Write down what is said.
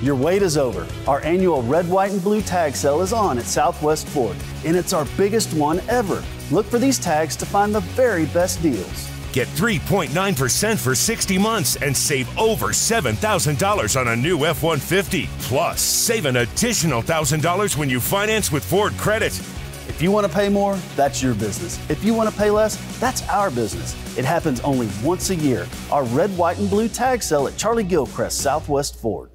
Your wait is over. Our annual red, white, and blue tag sale is on at Southwest Ford, and it's our biggest one ever. Look for these tags to find the very best deals. Get 3.9% for 60 months and save over $7,000 on a new F 150. Plus, save an additional $1,000 when you finance with Ford Credit. If you want to pay more, that's your business. If you want to pay less, that's our business. It happens only once a year. Our red, white, and blue tag sale at Charlie Gilchrist Southwest Ford.